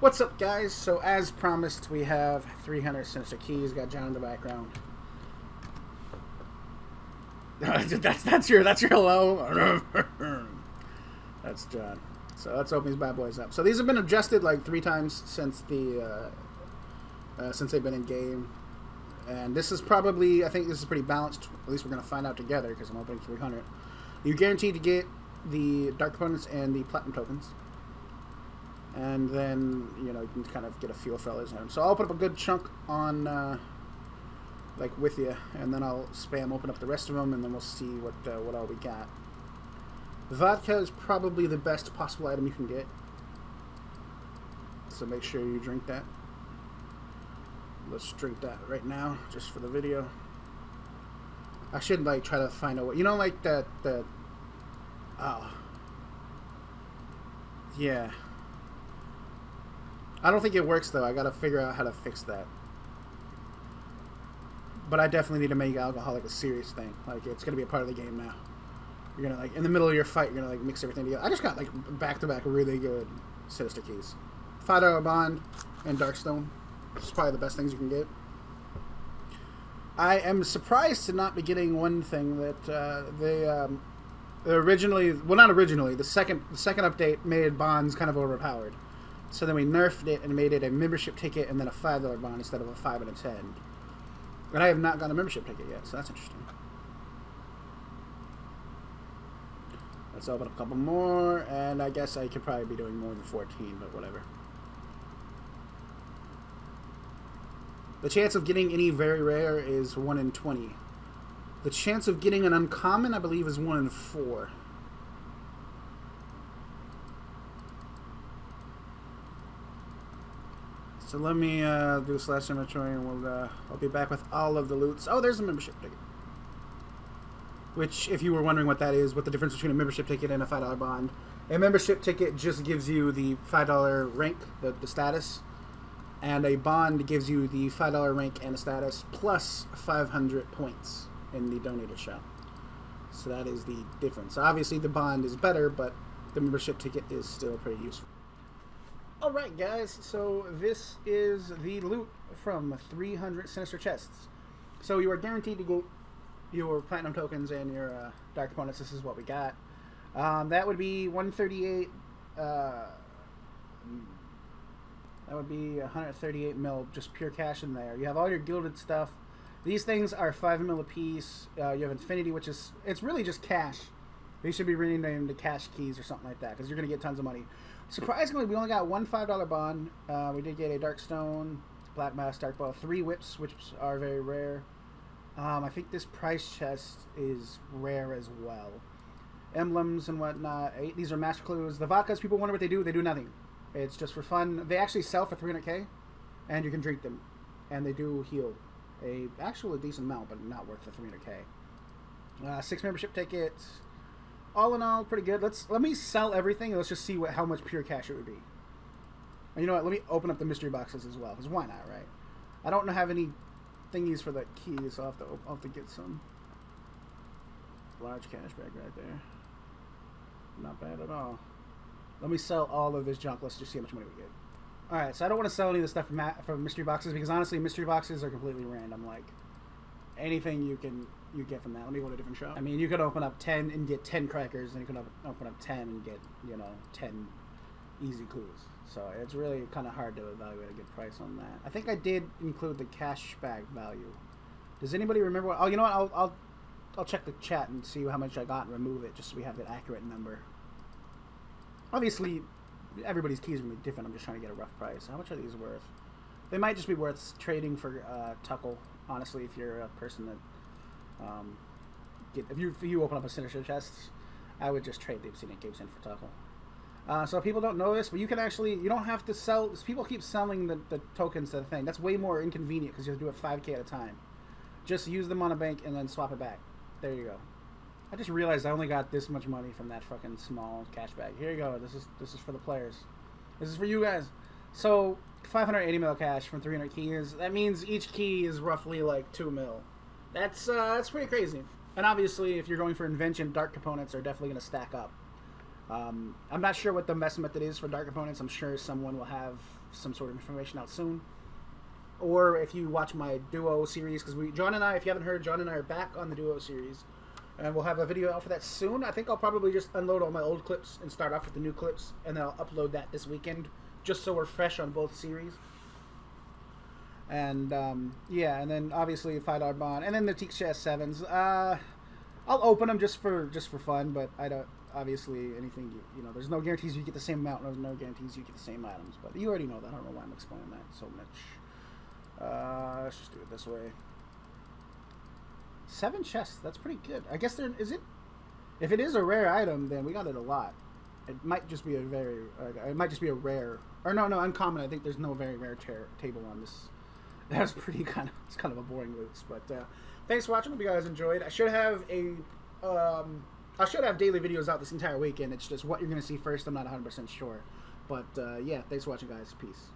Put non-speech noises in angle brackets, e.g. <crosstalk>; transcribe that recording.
What's up, guys? So, as promised, we have 300 Sinister Keys. Got John in the background. <laughs> that's that's your that's your hello. <laughs> that's John. So let's open these bad boys up. So these have been adjusted like three times since the uh, uh, since they've been in game, and this is probably I think this is pretty balanced. At least we're gonna find out together because I'm opening 300. You're guaranteed to get the dark components and the platinum tokens and then you know you can kind of get a feel for those items. So I'll open up a good chunk on uh, like with you, and then I'll spam open up the rest of them, and then we'll see what uh, what all we got. Vodka is probably the best possible item you can get, so make sure you drink that. Let's drink that right now, just for the video. I should like try to find out what you know, like that that. Oh. Yeah. I don't think it works though. I gotta figure out how to fix that. But I definitely need to make alcoholic a serious thing. Like it's gonna be a part of the game now. You're gonna like in the middle of your fight, you're gonna like mix everything together. I just got like back to back really good Sinister Keys. Five dollar bond and Darkstone. It's probably the best things you can get. I am surprised to not be getting one thing that uh, they um, originally, well, not originally. The second the second update made bonds kind of overpowered. So then we nerfed it and made it a membership ticket and then a five dollar bond instead of a five and a ten. But I have not gotten a membership ticket yet, so that's interesting. Let's open a couple more, and I guess I could probably be doing more than 14, but whatever. The chance of getting any very rare is 1 in 20. The chance of getting an uncommon, I believe, is 1 in 4. So let me uh, do this last inventory and we'll, uh, I'll be back with all of the loots. Oh, there's a membership ticket. Which, if you were wondering what that is, what the difference between a membership ticket and a $5 bond. A membership ticket just gives you the $5 rank, the, the status. And a bond gives you the $5 rank and a status, plus 500 points in the donated shop. So that is the difference. Obviously, the bond is better, but the membership ticket is still pretty useful. Alright guys, so this is the loot from 300 Sinister Chests. So you are guaranteed to get your Platinum tokens and your uh, Dark Components. This is what we got. Um, that would be 138... Uh, that would be 138 mil, just pure cash in there. You have all your gilded stuff. These things are 5 mil a piece. Uh, you have Infinity, which is... It's really just cash. They should be renamed to Cash Keys or something like that, because you're going to get tons of money. Surprisingly, we only got one five dollar bond. Uh, we did get a dark stone, black mass, dark ball, three whips, which are very rare. Um, I think this price chest is rare as well. Emblems and whatnot. Eight, these are master clues. The vodkas, people wonder what they do. They do nothing. It's just for fun. They actually sell for 300k, and you can drink them, and they do heal a actually a decent amount, but not worth the 300k. Uh, six membership tickets all in all, pretty good. Let's let me sell everything. let's just see what how much pure cash it would be. And you know what? Let me open up the mystery boxes as well, because why not, right? I don't have any thingies for the keys, so I'll have to, I'll have to get some. Large cash bag right there. Not bad at all. Let me sell all of this junk. Let's just see how much money we get. Alright, so I don't want to sell any of the stuff from, from mystery boxes, because honestly, mystery boxes are completely random. Like, anything you can you get from that. Let me go to a different shop. I mean, you could open up ten and get ten crackers, and you could open up ten and get you know ten easy clues. So it's really kind of hard to evaluate a good price on that. I think I did include the cash bag value. Does anybody remember what? Oh, you know what? I'll I'll I'll check the chat and see how much I got and remove it, just so we have the accurate number. Obviously, everybody's keys are gonna be different. I'm just trying to get a rough price. How much are these worth? They might just be worth trading for uh, Tokkul. Honestly, if you're a person that um, get, if you if you open up a Sinister chest, I would just trade the Obsidian Capes in for Tokkul. Uh, so people don't know this, but you can actually you don't have to sell. People keep selling the, the tokens to the thing. That's way more inconvenient because you have to do it 5k at a time. Just use them on a bank and then swap it back. There you go. I just realized I only got this much money from that fucking small cash bag. Here you go. This is this is for the players. This is for you guys. So 580 mil cash from 300 keys. That means each key is roughly like two mil. That's uh, that's pretty crazy. And obviously, if you're going for invention, dark components are definitely going to stack up. Um, I'm not sure what the mess method is for dark components. I'm sure someone will have some sort of information out soon. Or if you watch my duo series, because we John and I, if you haven't heard, John and I are back on the duo series, and we'll have a video out for that soon. I think I'll probably just unload all my old clips and start off with the new clips, and then I'll upload that this weekend, just so we're fresh on both series. And um, yeah, and then obviously five dollar bond, and then the Chess sevens. Uh, I'll open them just for just for fun, but I don't obviously anything you, you know. There's no guarantees you get the same amount. There's no guarantees you get the same items, but you already know that. I don't know why I'm explaining that so much. Uh, let's just do it this way. Seven chests. That's pretty good. I guess there is it. If it is a rare item, then we got it a lot. It might just be a very. Uh, it might just be a rare. Or no, no, uncommon. I think there's no very rare table on this. That's pretty kind of. It's kind of a boring loots, but. Uh, thanks for watching. Hope you guys enjoyed. I should have a. Um, I should have daily videos out this entire weekend. It's just what you're to see first. I'm not 100% sure. But uh, yeah, thanks for watching, guys. Peace.